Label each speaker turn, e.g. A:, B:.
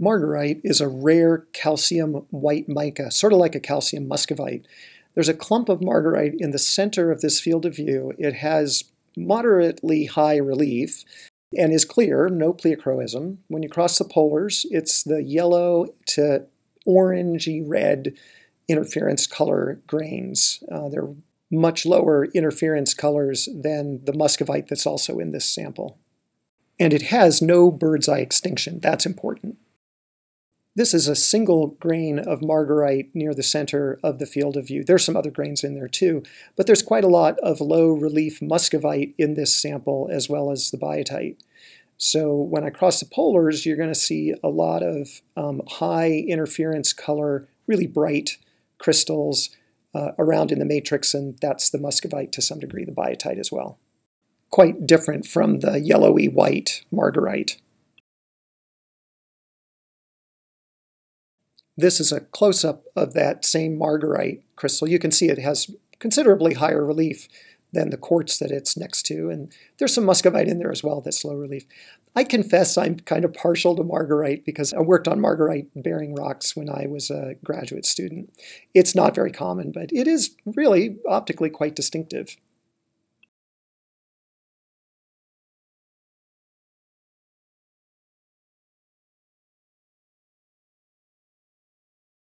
A: Margarite is a rare calcium white mica, sort of like a calcium muscovite. There's a clump of margarite in the center of this field of view. It has moderately high relief and is clear, no pleochroism. When you cross the polars, it's the yellow to orangey red interference color grains. Uh, they're much lower interference colors than the muscovite that's also in this sample. And it has no bird's eye extinction. That's important. This is a single grain of margarite near the center of the field of view. There's some other grains in there too, but there's quite a lot of low relief muscovite in this sample as well as the biotite. So when I cross the polars, you're going to see a lot of um, high interference color, really bright crystals uh, around in the matrix, and that's the muscovite to some degree, the biotite as well. Quite different from the yellowy white margarite. This is a close-up of that same margarite crystal. You can see it has considerably higher relief than the quartz that it's next to, and there's some muscovite in there as well that's low relief. I confess I'm kind of partial to margarite because I worked on margarite-bearing rocks when I was a graduate student. It's not very common, but it is really optically quite distinctive.